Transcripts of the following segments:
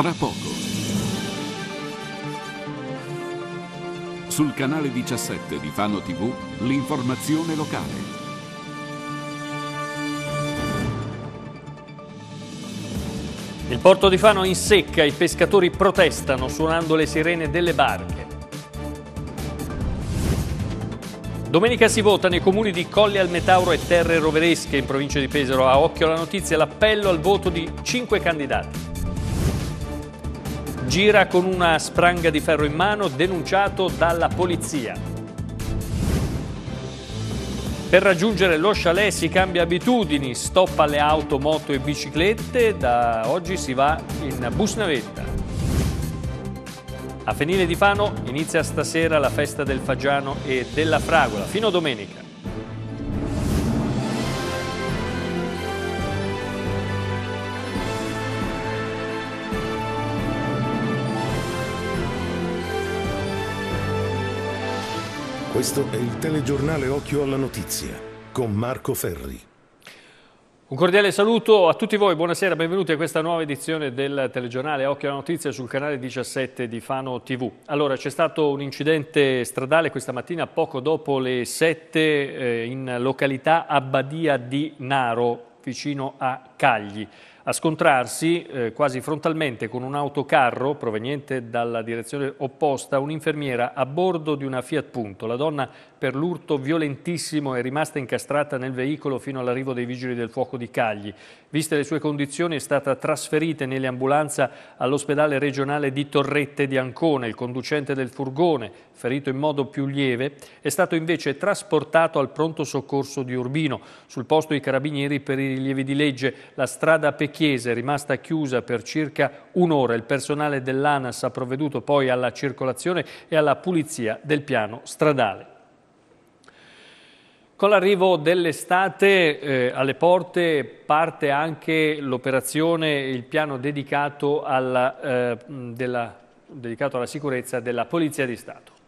tra poco. Sul canale 17 di Fano TV, l'informazione locale. Il porto di Fano in secca, i pescatori protestano suonando le sirene delle barche. Domenica si vota nei comuni di Colli al Metauro e Terre Roveresche in provincia di Pesaro. A occhio alla notizia l'appello al voto di cinque candidati. Gira con una spranga di ferro in mano denunciato dalla polizia. Per raggiungere lo chalet si cambia abitudini, stop alle auto, moto e biciclette, da oggi si va in bus navetta. A Fenile di Fano inizia stasera la festa del Fagiano e della Fragola, fino a domenica. Questo è il telegiornale Occhio alla Notizia con Marco Ferri. Un cordiale saluto a tutti voi, buonasera, benvenuti a questa nuova edizione del telegiornale Occhio alla Notizia sul canale 17 di Fano TV. Allora, c'è stato un incidente stradale questa mattina poco dopo le 7 eh, in località Abbadia di Naro, vicino a Cagli a scontrarsi eh, quasi frontalmente con un autocarro proveniente dalla direzione opposta un'infermiera a bordo di una Fiat Punto. La donna per l'urto violentissimo è rimasta incastrata nel veicolo fino all'arrivo dei vigili del fuoco di Cagli. Viste le sue condizioni è stata trasferita in ambulanza all'ospedale regionale di Torrette di Ancona. Il conducente del furgone, ferito in modo più lieve, è stato invece trasportato al pronto soccorso di Urbino. Sul posto i carabinieri per i rilievi di legge. La strada Pechino chiesa è rimasta chiusa per circa un'ora. Il personale dell'ANAS ha provveduto poi alla circolazione e alla pulizia del piano stradale. Con l'arrivo dell'estate eh, alle porte parte anche l'operazione, il piano dedicato alla, eh, della, dedicato alla sicurezza della Polizia di Stato.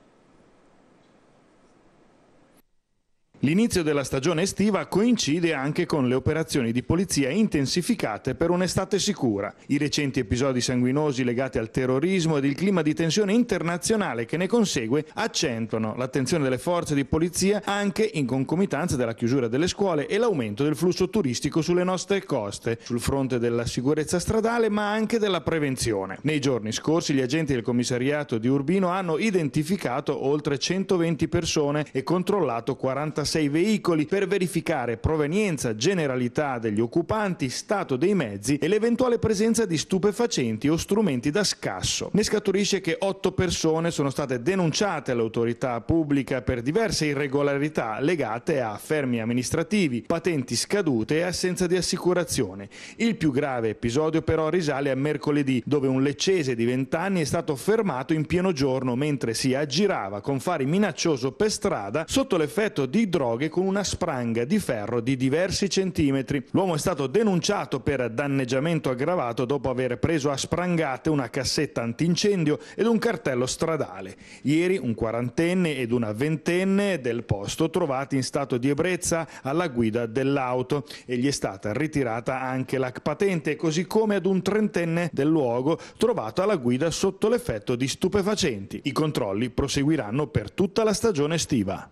L'inizio della stagione estiva coincide anche con le operazioni di polizia intensificate per un'estate sicura. I recenti episodi sanguinosi legati al terrorismo ed il clima di tensione internazionale che ne consegue accentuano l'attenzione delle forze di polizia anche in concomitanza della chiusura delle scuole e l'aumento del flusso turistico sulle nostre coste, sul fronte della sicurezza stradale ma anche della prevenzione. Nei giorni scorsi gli agenti del commissariato di Urbino hanno identificato oltre 120 persone e controllato 46 sei veicoli per verificare provenienza, generalità degli occupanti, stato dei mezzi e l'eventuale presenza di stupefacenti o strumenti da scasso. Ne scaturisce che otto persone sono state denunciate all'autorità pubblica per diverse irregolarità legate a fermi amministrativi, patenti scadute e assenza di assicurazione. Il più grave episodio però risale a mercoledì, dove un leccese di 20 anni è stato fermato in pieno giorno mentre si aggirava con fari minaccioso per strada sotto l'effetto di droghe droghe con una spranga di ferro di diversi centimetri. L'uomo è stato denunciato per danneggiamento aggravato dopo aver preso a sprangate una cassetta antincendio ed un cartello stradale. Ieri un quarantenne ed una ventenne del posto trovati in stato di ebbrezza alla guida dell'auto e gli è stata ritirata anche la patente, così come ad un trentenne del luogo trovato alla guida sotto l'effetto di stupefacenti. I controlli proseguiranno per tutta la stagione estiva.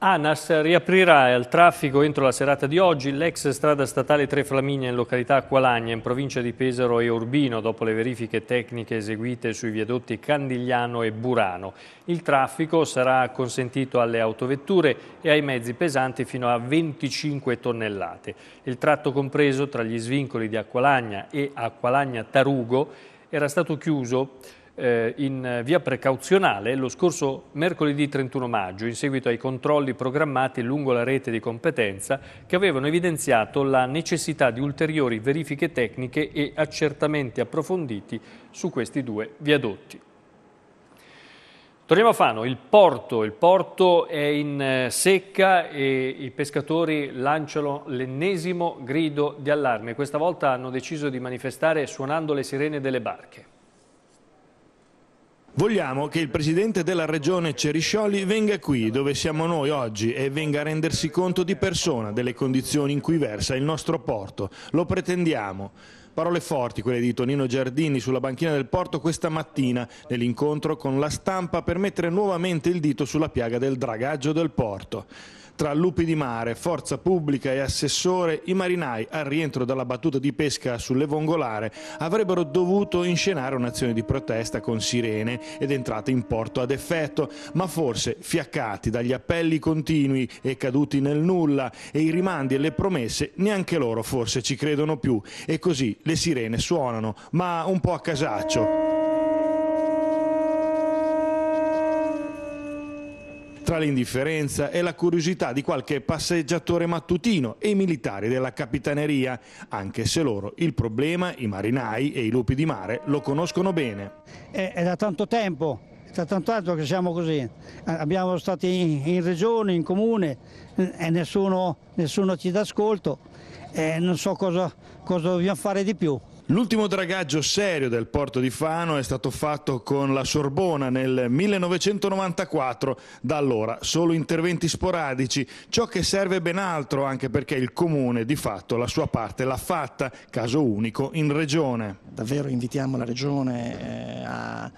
ANAS riaprirà al traffico entro la serata di oggi l'ex strada statale Tre Flaminia in località Acqualagna in provincia di Pesaro e Urbino dopo le verifiche tecniche eseguite sui viadotti Candigliano e Burano. Il traffico sarà consentito alle autovetture e ai mezzi pesanti fino a 25 tonnellate. Il tratto compreso tra gli svincoli di Acqualagna e Acqualagna Tarugo era stato chiuso eh, in via precauzionale lo scorso mercoledì 31 maggio in seguito ai controlli programmati lungo la rete di competenza che avevano evidenziato la necessità di ulteriori verifiche tecniche e accertamenti approfonditi su questi due viadotti. Torniamo a Fano, il porto, il porto è in eh, secca e i pescatori lanciano l'ennesimo grido di allarme. Questa volta hanno deciso di manifestare suonando le sirene delle barche. Vogliamo che il presidente della regione Ceriscioli venga qui dove siamo noi oggi e venga a rendersi conto di persona delle condizioni in cui versa il nostro porto. Lo pretendiamo. Parole forti quelle di Tonino Giardini sulla banchina del porto questa mattina nell'incontro con la stampa per mettere nuovamente il dito sulla piaga del dragaggio del porto. Tra lupi di mare, forza pubblica e assessore, i marinai al rientro dalla battuta di pesca sulle vongolare avrebbero dovuto inscenare un'azione di protesta con sirene ed entrate in porto ad effetto, ma forse fiaccati dagli appelli continui e caduti nel nulla e i rimandi e le promesse, neanche loro forse ci credono più e così le sirene suonano, ma un po' a casaccio. Tra l'indifferenza e la curiosità di qualche passeggiatore mattutino e i militari della capitaneria, anche se loro il problema, i marinai e i lupi di mare, lo conoscono bene. È, è da tanto tempo, da tanto tempo che siamo così. Abbiamo stati in regione, in comune e nessuno, nessuno ci dà ascolto e non so cosa, cosa dobbiamo fare di più. L'ultimo dragaggio serio del porto di Fano è stato fatto con la Sorbona nel 1994, da allora solo interventi sporadici, ciò che serve ben altro anche perché il Comune di fatto la sua parte l'ha fatta, caso unico, in Regione. Davvero invitiamo la Regione eh, a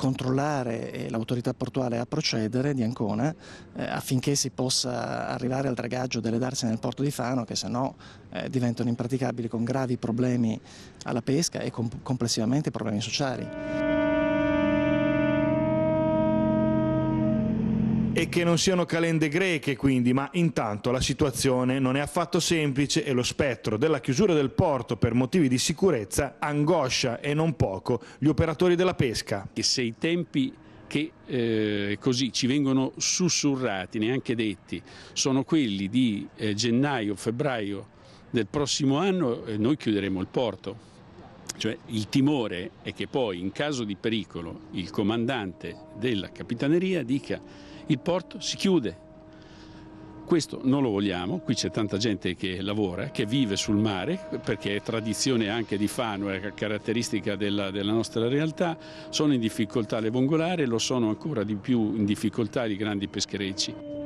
controllare l'autorità portuale a procedere di Ancona eh, affinché si possa arrivare al dragaggio delle darse nel porto di Fano che se no eh, diventano impraticabili con gravi problemi alla pesca e com complessivamente problemi sociali. E che non siano calende greche quindi, ma intanto la situazione non è affatto semplice e lo spettro della chiusura del porto per motivi di sicurezza angoscia e non poco gli operatori della pesca. E se i tempi che eh, così ci vengono sussurrati, neanche detti, sono quelli di eh, gennaio, febbraio del prossimo anno, eh, noi chiuderemo il porto. Cioè il timore è che poi in caso di pericolo il comandante della capitaneria dica il porto si chiude. Questo non lo vogliamo, qui c'è tanta gente che lavora, che vive sul mare, perché è tradizione anche di Fano, è caratteristica della, della nostra realtà, sono in difficoltà le vongolare, lo sono ancora di più in difficoltà i grandi pescherecci.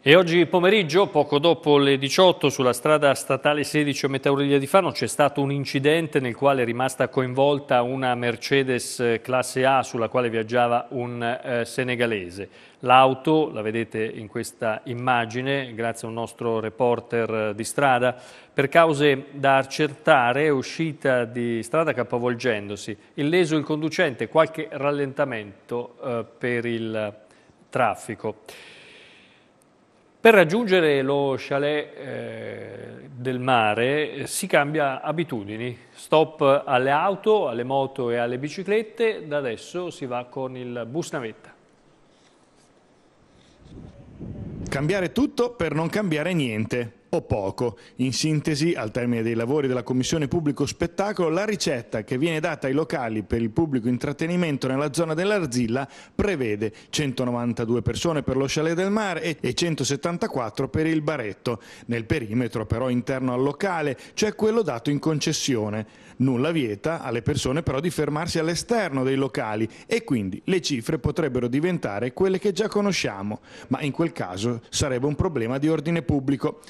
E oggi pomeriggio, poco dopo le 18, sulla strada statale 16 a Metauriglia di Fano c'è stato un incidente nel quale è rimasta coinvolta una Mercedes eh, classe A sulla quale viaggiava un eh, senegalese. L'auto, la vedete in questa immagine, grazie a un nostro reporter eh, di strada, per cause da accertare è uscita di strada capovolgendosi. Illeso il conducente, qualche rallentamento eh, per il traffico. Per raggiungere lo chalet eh, del mare eh, si cambia abitudini, stop alle auto, alle moto e alle biciclette, da adesso si va con il bus navetta. Cambiare tutto per non cambiare niente o poco. In sintesi, al termine dei lavori della Commissione Pubblico Spettacolo, la ricetta che viene data ai locali per il pubblico intrattenimento nella zona dell'Arzilla prevede 192 persone per lo chalet del mare e 174 per il baretto, nel perimetro però interno al locale, cioè quello dato in concessione. Nulla vieta alle persone però di fermarsi all'esterno dei locali e quindi le cifre potrebbero diventare quelle che già conosciamo, ma in quel caso sarebbe un problema di ordine pubblico.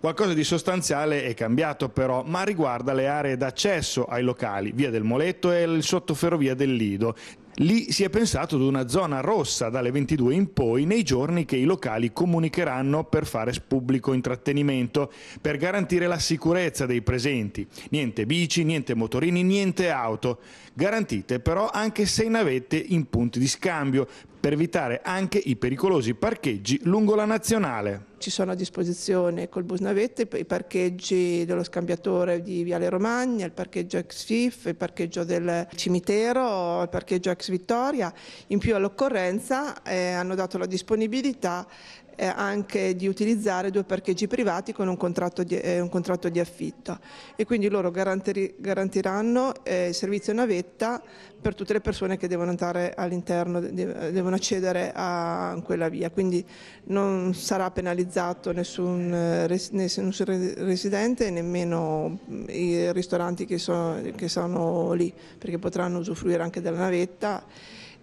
Qualcosa di sostanziale è cambiato però, ma riguarda le aree d'accesso ai locali, via del Moletto e il sottoferrovia del Lido. Lì si è pensato ad una zona rossa dalle 22 in poi nei giorni che i locali comunicheranno per fare pubblico intrattenimento, per garantire la sicurezza dei presenti. Niente bici, niente motorini, niente auto. Garantite però anche sei navette in punti di scambio per evitare anche i pericolosi parcheggi lungo la nazionale. Ci sono a disposizione col bus navette i parcheggi dello scambiatore di Viale Romagna, il parcheggio ex FIF, il parcheggio del cimitero, il parcheggio ex Vittoria. In più all'occorrenza eh, hanno dato la disponibilità eh, anche di utilizzare due parcheggi privati con un contratto di, eh, un contratto di affitto. E quindi loro garantiranno eh, il servizio navetta per tutte le persone che devono entrare all'interno, devono accedere a quella via, quindi non sarà penalizzato nessun, eh, nessun residente e nemmeno mm, i ristoranti che sono, che sono lì, perché potranno usufruire anche della navetta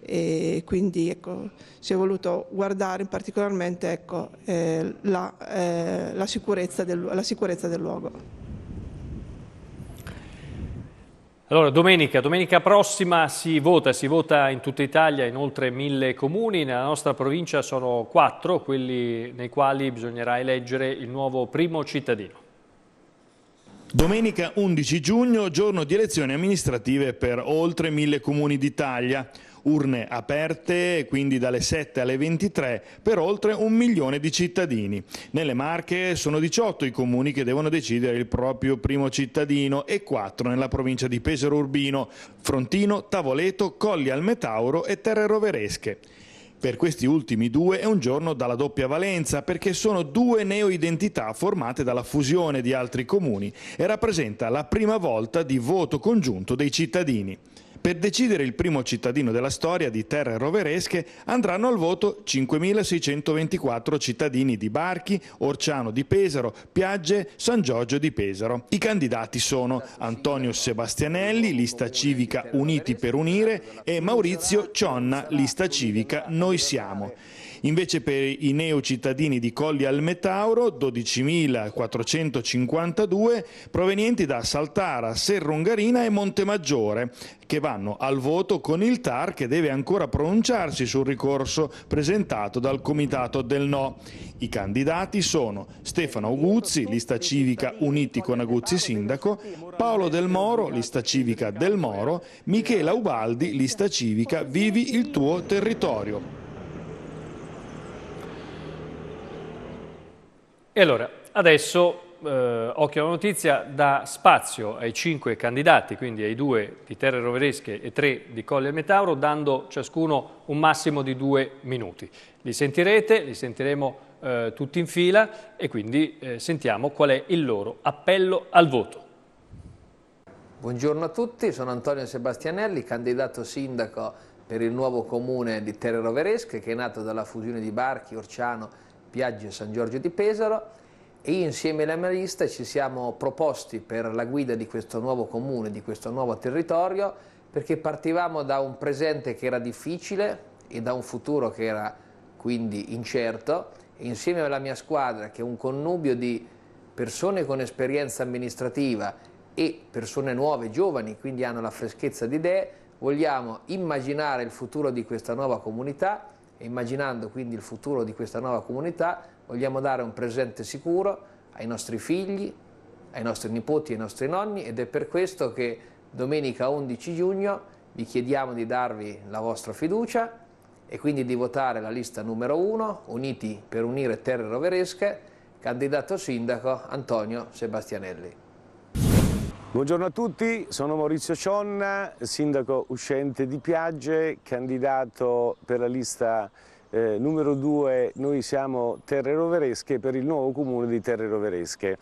e quindi ecco, si è voluto guardare particolarmente ecco, eh, la, eh, la, sicurezza del, la sicurezza del luogo. Allora, domenica, domenica, prossima si vota, si vota in tutta Italia in oltre mille comuni, nella nostra provincia sono quattro quelli nei quali bisognerà eleggere il nuovo primo cittadino. Domenica 11 giugno, giorno di elezioni amministrative per oltre mille comuni d'Italia urne aperte quindi dalle 7 alle 23 per oltre un milione di cittadini. Nelle Marche sono 18 i comuni che devono decidere il proprio primo cittadino e 4 nella provincia di Pesaro Urbino, Frontino, Tavoleto, Colli al Metauro e Terre Roveresche. Per questi ultimi due è un giorno dalla doppia valenza perché sono due neoidentità formate dalla fusione di altri comuni e rappresenta la prima volta di voto congiunto dei cittadini. Per decidere il primo cittadino della storia di terre roveresche andranno al voto 5.624 cittadini di Barchi, Orciano di Pesaro, Piagge, San Giorgio di Pesaro. I candidati sono Antonio Sebastianelli, lista civica Uniti per Unire e Maurizio Cionna, lista civica Noi Siamo. Invece per i neocittadini di Colli al Metauro 12.452 provenienti da Saltara, Serrongarina e Montemaggiore che vanno al voto con il TAR che deve ancora pronunciarsi sul ricorso presentato dal Comitato del No. I candidati sono Stefano Aguzzi, lista civica Uniti con Aguzzi Sindaco, Paolo Del Moro, lista civica Del Moro, Michela Ubaldi, lista civica Vivi il tuo territorio. E allora, adesso eh, Occhio alla Notizia dà spazio ai cinque candidati, quindi ai due di Terre Roveresche e tre di Colle Metauro, dando ciascuno un massimo di due minuti. Li sentirete, li sentiremo eh, tutti in fila e quindi eh, sentiamo qual è il loro appello al voto. Buongiorno a tutti, sono Antonio Sebastianelli, candidato sindaco per il nuovo comune di Terre Roveresche che è nato dalla fusione di Barchi, Orciano Piaggio San Giorgio di Pesaro e insieme alla mia lista ci siamo proposti per la guida di questo nuovo comune, di questo nuovo territorio, perché partivamo da un presente che era difficile e da un futuro che era quindi incerto. E insieme alla mia squadra che è un connubio di persone con esperienza amministrativa e persone nuove, giovani, quindi hanno la freschezza di idee, vogliamo immaginare il futuro di questa nuova comunità e immaginando quindi il futuro di questa nuova comunità, vogliamo dare un presente sicuro ai nostri figli, ai nostri nipoti, ai nostri nonni ed è per questo che domenica 11 giugno vi chiediamo di darvi la vostra fiducia e quindi di votare la lista numero 1, Uniti per unire terre roveresche, candidato sindaco Antonio Sebastianelli. Buongiorno a tutti, sono Maurizio Cionna, sindaco uscente di Piagge, candidato per la lista eh, numero 2, noi siamo Terre Roveresche per il nuovo comune di Terre Roveresche.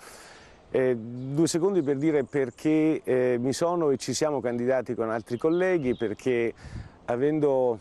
Eh, due secondi per dire perché eh, mi sono e ci siamo candidati con altri colleghi, perché avendo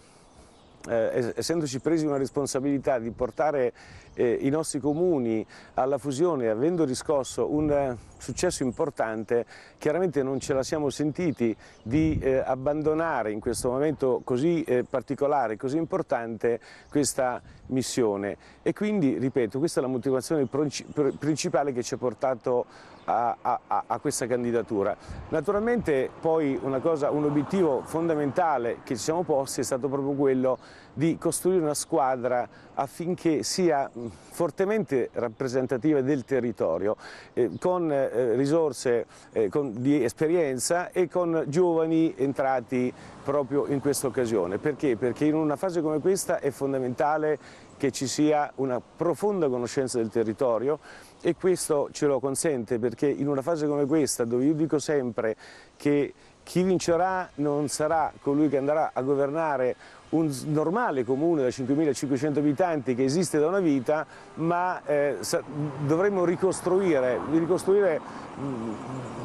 eh, essendoci presi una responsabilità di portare eh, i nostri comuni alla fusione, avendo riscosso un eh, successo importante, chiaramente non ce la siamo sentiti di eh, abbandonare in questo momento così eh, particolare, così importante questa missione. E quindi, ripeto, questa è la motivazione principale che ci ha portato a, a, a questa candidatura. Naturalmente poi cosa, un obiettivo fondamentale che ci siamo posti è stato proprio quello di costruire una squadra affinché sia fortemente rappresentativa del territorio, eh, con eh, risorse eh, con, di esperienza e con giovani entrati proprio in questa occasione. Perché? Perché in una fase come questa è fondamentale che ci sia una profonda conoscenza del territorio e questo ce lo consente perché in una fase come questa dove io dico sempre che chi vincerà non sarà colui che andrà a governare un normale comune da 5.500 abitanti che esiste da una vita, ma eh, dovremmo ricostruire, ricostruire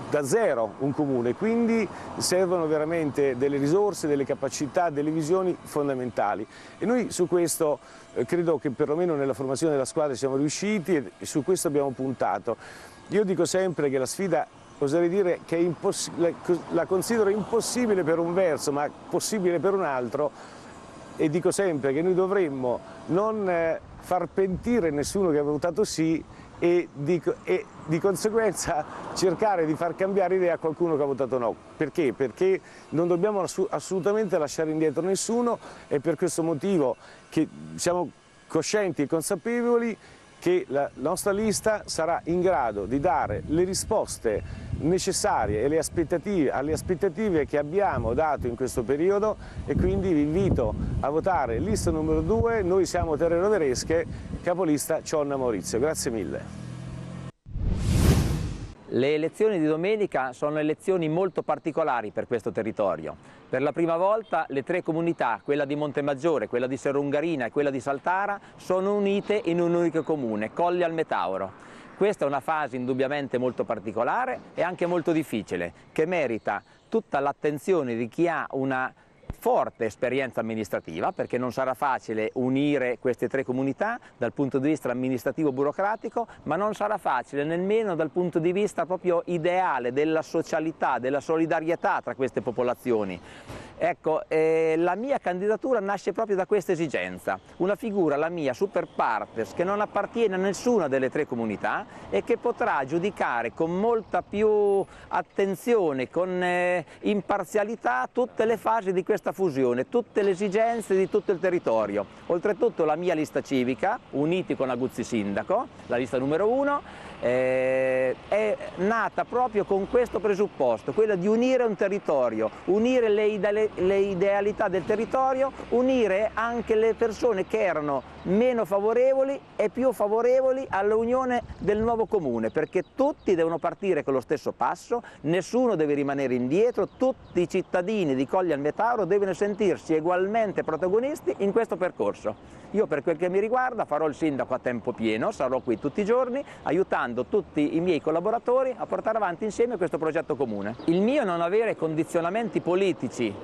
da zero un comune, quindi servono veramente delle risorse, delle capacità, delle visioni fondamentali. E noi su questo eh, credo che perlomeno nella formazione della squadra siamo riusciti e su questo abbiamo puntato. Io dico sempre che la sfida oserei dire che la considero impossibile per un verso ma possibile per un altro e dico sempre che noi dovremmo non eh, far pentire nessuno che ha votato sì e di, e di, conseguenza cercare di far cambiare idea a qualcuno che ha votato no. Perché? Perché non dobbiamo assolutamente lasciare indietro nessuno e per questo motivo che siamo coscienti e consapevoli che la nostra lista sarà in grado di dare le risposte necessarie e le aspettative, alle aspettative che abbiamo dato in questo periodo e quindi vi invito a votare lista numero 2, noi siamo Terre Roveresche, capolista Cionna Maurizio. Grazie mille. Le elezioni di domenica sono elezioni molto particolari per questo territorio. Per la prima volta le tre comunità, quella di Montemaggiore, quella di Serrungarina e quella di Saltara, sono unite in un unico comune, Colli al Metauro. Questa è una fase indubbiamente molto particolare e anche molto difficile, che merita tutta l'attenzione di chi ha una forte esperienza amministrativa perché non sarà facile unire queste tre comunità dal punto di vista amministrativo burocratico ma non sarà facile nemmeno dal punto di vista proprio ideale della socialità, della solidarietà tra queste popolazioni. Ecco, eh, la mia candidatura nasce proprio da questa esigenza, una figura, la mia, super partes, che non appartiene a nessuna delle tre comunità e che potrà giudicare con molta più attenzione, con eh, imparzialità tutte le fasi di questa fusione, tutte le esigenze di tutto il territorio. Oltretutto la mia lista civica, uniti con Aguzzi Sindaco, la lista numero uno, eh, è nata proprio con questo presupposto, quello di unire un territorio, unire le, ide le idealità del territorio, unire anche le persone che erano meno favorevoli e più favorevoli all'unione del nuovo comune, perché tutti devono partire con lo stesso passo, nessuno deve rimanere indietro, tutti i cittadini di Colli al Metauro devono sentirsi ugualmente protagonisti in questo percorso. Io per quel che mi riguarda farò il sindaco a tempo pieno, sarò qui tutti i giorni aiutando tutti i miei collaboratori a portare avanti insieme questo progetto comune. Il mio non avere condizionamenti politici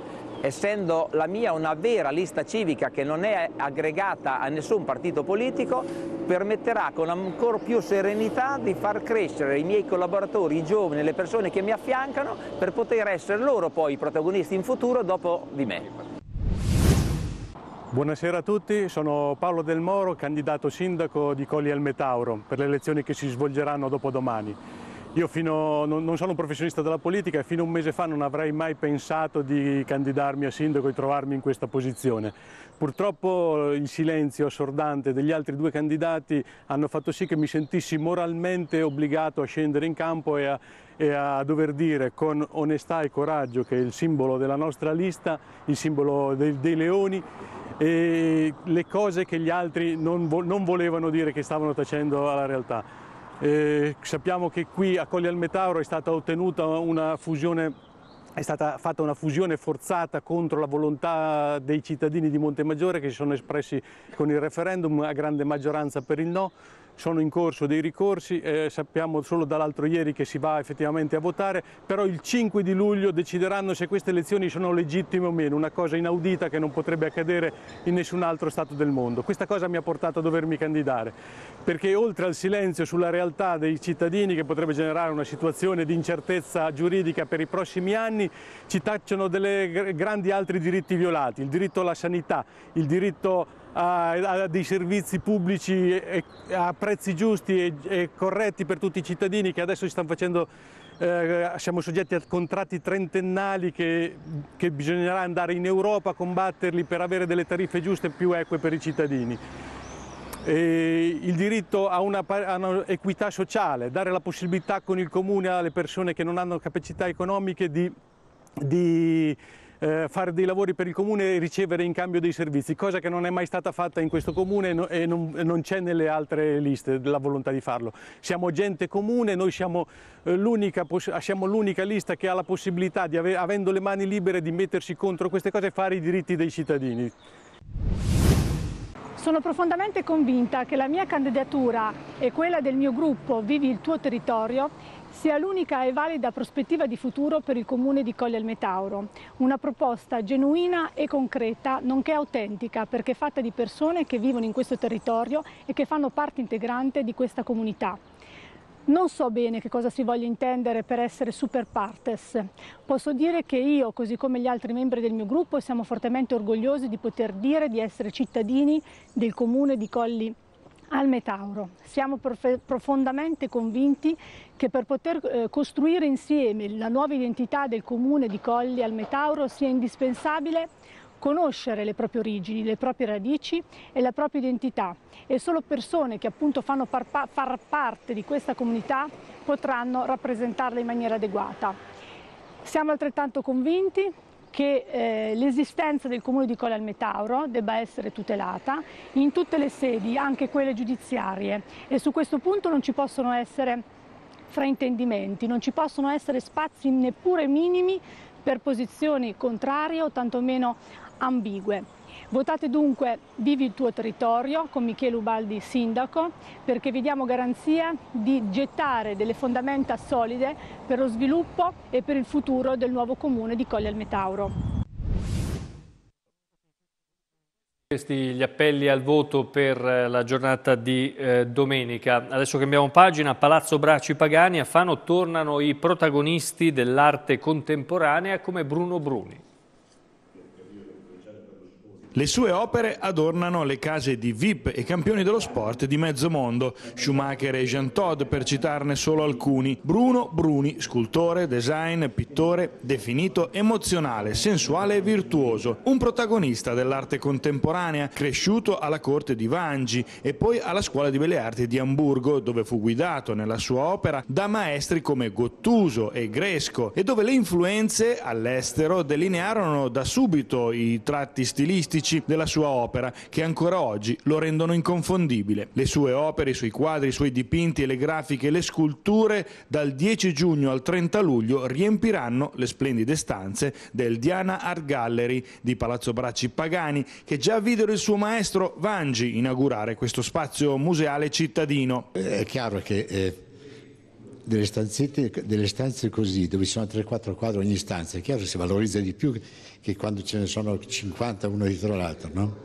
essendo la mia una vera lista civica che non è aggregata a nessun partito politico, permetterà con ancora più serenità di far crescere i miei collaboratori, i giovani, le persone che mi affiancano per poter essere loro poi i protagonisti in futuro dopo di me. Buonasera a tutti, sono Paolo Del Moro, candidato sindaco di Colli al Metauro per le elezioni che si svolgeranno dopodomani. Io fino, non, non sono un professionista della politica e fino a un mese fa non avrei mai pensato di candidarmi a sindaco e trovarmi in questa posizione. Purtroppo il silenzio assordante degli altri due candidati hanno fatto sì che mi sentissi moralmente obbligato a scendere in campo e a, e a dover dire con onestà e coraggio che è il simbolo della nostra lista, il simbolo dei, dei leoni, e le cose che gli altri non, vo non volevano dire che stavano tacendo alla realtà. Eh, sappiamo che qui a Colli al Metauro è stata ottenuta una fusione è stata fatta una fusione forzata contro la volontà dei cittadini di Montemaggiore che si sono espressi con il referendum a grande maggioranza per il no sono in corso dei ricorsi, eh, sappiamo solo dall'altro ieri che si va effettivamente a votare, però il 5 di luglio decideranno se queste elezioni sono legittime o meno, una cosa inaudita che non potrebbe accadere in nessun altro Stato del mondo. Questa cosa mi ha portato a dovermi candidare, perché oltre al silenzio sulla realtà dei cittadini che potrebbe generare una situazione di incertezza giuridica per i prossimi anni, ci tacciano dei grandi altri diritti violati, il diritto alla sanità, il diritto a, a dei servizi pubblici e, a prezzi giusti e, e, corretti per tutti i cittadini che adesso stanno facendo, eh, siamo soggetti a contratti trentennali che, che bisognerà andare in Europa a combatterli per avere delle tariffe giuste e più eque per i cittadini. E il diritto a un'equità sociale, dare la possibilità con il comune alle persone che non hanno capacità economiche di, di eh, fare dei lavori per il comune e ricevere in cambio dei servizi, cosa che non è mai stata fatta in questo comune e non, non c'è nelle altre liste la volontà di farlo. Siamo gente comune, noi siamo eh, l'unica, siamo l'unica lista che ha la possibilità, di ave, avendo le mani libere, di mettersi contro queste cose e fare i diritti dei cittadini. Sono profondamente convinta che la mia candidatura e quella del mio gruppo Vivi il tuo territorio sia l'unica e valida prospettiva di futuro per il comune di Colle al Metauro. Una proposta genuina e concreta, nonché autentica, perché fatta di persone che vivono in questo territorio e che fanno parte integrante di questa comunità. Non so bene che cosa si voglia intendere per essere super partes. Posso dire che io, così come gli altri membri del mio gruppo, siamo fortemente orgogliosi di poter dire di essere cittadini del comune di Colli al Metauro. Siamo profondamente convinti che per poter eh, costruire insieme la nuova identità del comune di Colli al Metauro sia indispensabile conoscere le proprie origini, le proprie radici e la propria identità e solo persone che appunto fanno far, far parte di questa comunità potranno rappresentarla in maniera adeguata. Siamo altrettanto convinti che eh, l'esistenza del comune di Colle al Metauro debba essere tutelata in tutte le sedi, anche quelle giudiziarie e su questo punto non ci possono essere fraintendimenti, non ci possono essere spazi neppure minimi per posizioni contrarie o tantomeno ambigue. Votate dunque Vivi il tuo territorio con Michele Ubaldi sindaco perché vi diamo garanzia di gettare delle fondamenta solide per lo sviluppo e per il futuro del nuovo comune di Colle al Metauro. Questi gli appelli al voto per eh, la giornata di eh, domenica. Adesso cambiamo pagina, Palazzo Bracci Pagani a Fano tornano i protagonisti dell'arte contemporanea come Bruno Bruni. Le sue opere adornano le case di VIP e campioni dello sport di mezzo mondo, Schumacher e Jean Todt per citarne solo alcuni. Bruno Bruni, scultore, design, pittore, definito emozionale, sensuale e virtuoso. Un protagonista dell'arte contemporanea, cresciuto alla corte di Vangi e poi alla scuola di belle arti di Amburgo, dove fu guidato nella sua opera da maestri come Gottuso e Gresco e dove le influenze all'estero delinearono da subito i tratti stilistici classici della sua opera che ancora oggi lo rendono inconfondibile. Le sue opere, i suoi quadri, i suoi dipinti e le grafiche le sculture dal 10 giugno al 30 luglio riempiranno le splendide stanze del Diana Art Gallery di Palazzo Bracci Pagani che già videro il suo maestro Vangi inaugurare questo spazio museale cittadino. È chiaro che eh, delle, delle stanze così, dove ci sono 3-4 quadri ogni stanza, è chiaro che si valorizza di più che quando ce ne sono 50 uno dietro l'altro. No?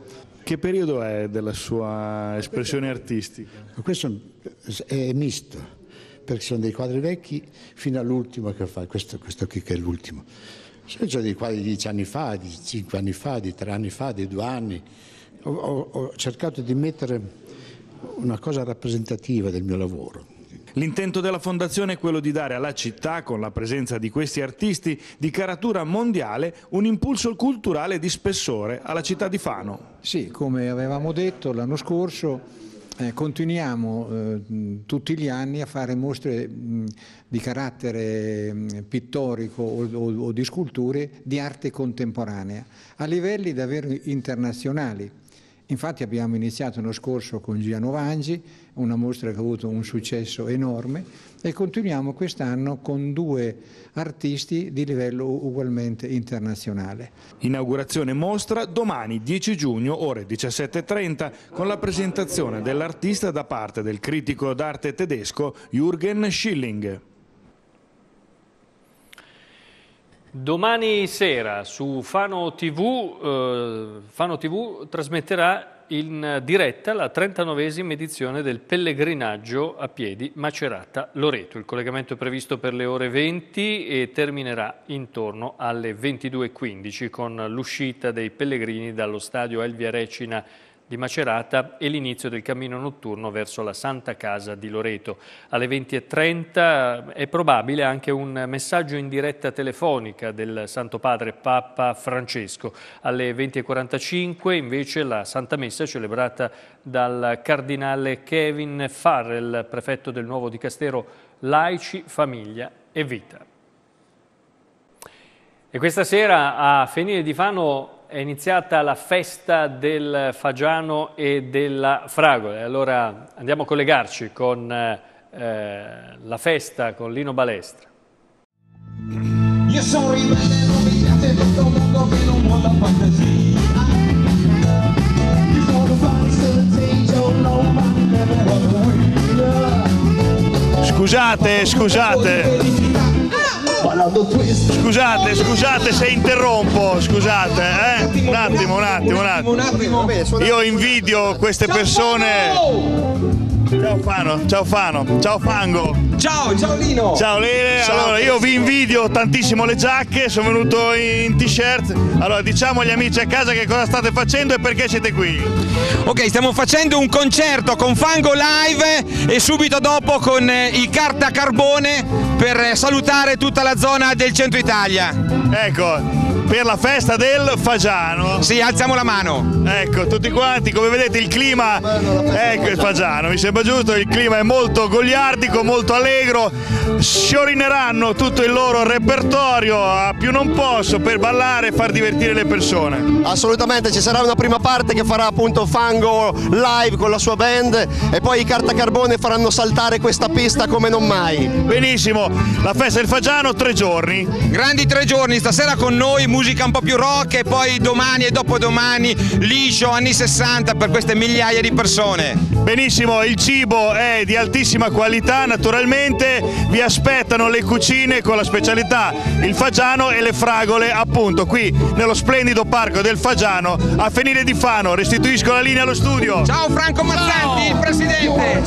Che periodo è della sua espressione artistica? Questo è misto, perché sono dei quadri vecchi fino all'ultimo che fa, questo, questo qui che è l'ultimo. Sono già dei quadri di 10 anni fa, di 5 anni fa, di 3 anni fa, di 2 anni. Ho, ho, ho cercato di mettere una cosa rappresentativa del mio lavoro. L'intento della Fondazione è quello di dare alla città, con la presenza di questi artisti di caratura mondiale, un impulso culturale di spessore alla città di Fano. Sì, come avevamo detto l'anno scorso, eh, continuiamo eh, tutti gli anni a fare mostre mh, di carattere mh, pittorico o, o, o di sculture di arte contemporanea a livelli davvero internazionali. Infatti abbiamo iniziato l'anno scorso con Giano Vangi, una mostra che ha avuto un successo enorme e continuiamo quest'anno con due artisti di livello ugualmente internazionale. Inaugurazione mostra domani 10 giugno ore 17.30 con la presentazione dell'artista da parte del critico d'arte tedesco Jürgen Schilling. Domani sera su Fano TV, eh, Fano TV trasmetterà in diretta la 39esima edizione del pellegrinaggio a piedi Macerata-Loreto. Il collegamento è previsto per le ore 20 e terminerà intorno alle 22.15 con l'uscita dei pellegrini dallo stadio Elvia Recina di Macerata e l'inizio del cammino notturno verso la Santa Casa di Loreto. Alle 20.30 è probabile anche un messaggio in diretta telefonica del Santo Padre Papa Francesco. Alle 20.45 invece la Santa Messa celebrata dal Cardinale Kevin Farrell, prefetto del nuovo dicastero Laici, Famiglia e Vita. E questa sera a Fenile di Fano è iniziata la festa del fagiano e della fragola. Allora andiamo a collegarci con eh, la festa con Lino Balestra. Io sono ribelle, non mi piace questo mondo che non vuole la fantasia. Scusate, scusate. Scusate, scusate se interrompo, scusate, eh? Un attimo, un attimo, un attimo. Io invidio queste persone Ciao Fano, ciao Fano, ciao Fango. Ciao, ciao Lino. Ciao Lele. Ciao. Allora, io vi invidio tantissimo le giacche, sono venuto in t-shirt. Allora, diciamo agli amici a casa che cosa state facendo e perché siete qui. Ok, stiamo facendo un concerto con Fango Live e subito dopo con eh, i Carta Carbone per salutare tutta la zona del centro Italia. Ecco, per la festa del Fagiano. Sì, alziamo la mano. Ecco, tutti quanti, come vedete il clima, ecco il Fagiano, mi sembra giusto, il clima è molto goliardico, molto allegro, sciorineranno tutto il loro repertorio a più non posso per ballare e far divertire le persone. Assolutamente, ci sarà una prima parte che farà appunto Fango live con la sua band e poi i Carta Carbone faranno saltare questa pista come non mai. Benissimo, la festa del Fagiano tre giorni. Grandi tre giorni, stasera con noi musica musica un po' più rock e poi domani e dopodomani liscio, anni 60 per queste migliaia di persone. Benissimo, il cibo è di altissima qualità, naturalmente vi aspettano le cucine con la specialità, il fagiano e le fragole appunto qui nello splendido parco del Fagiano a Fenile di Fano. Restituisco la linea allo studio. Ciao Franco Mazzanti, il presidente.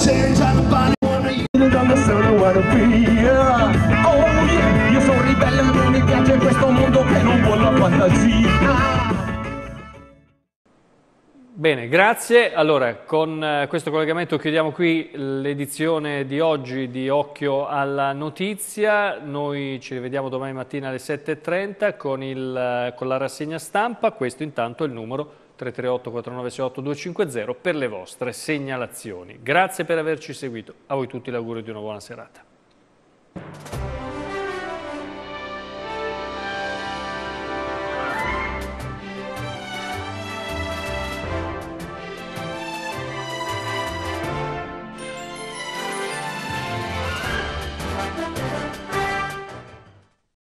Fantasia. Bene, grazie. Allora, con eh, questo collegamento chiudiamo qui l'edizione di oggi di Occhio alla Notizia. Noi ci rivediamo domani mattina alle 7.30 con, il, eh, con la rassegna stampa. Questo intanto è il numero 338 4968 250 per le vostre segnalazioni. Grazie per averci seguito. A voi tutti l'augurio di una buona serata.